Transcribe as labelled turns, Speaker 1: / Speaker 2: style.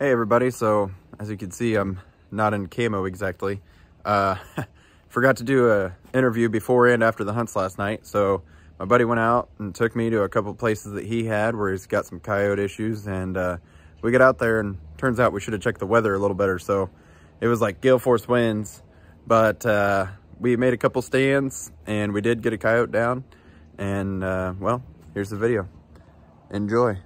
Speaker 1: Hey everybody, so as you can see, I'm not in camo exactly. Uh, forgot to do a interview before and after the hunts last night, so my buddy went out and took me to a couple places that he had where he's got some coyote issues, and uh, we get out there and turns out we should have checked the weather a little better, so it was like gale force winds, but uh, we made a couple stands and we did get a coyote down, and uh, well, here's the video. Enjoy.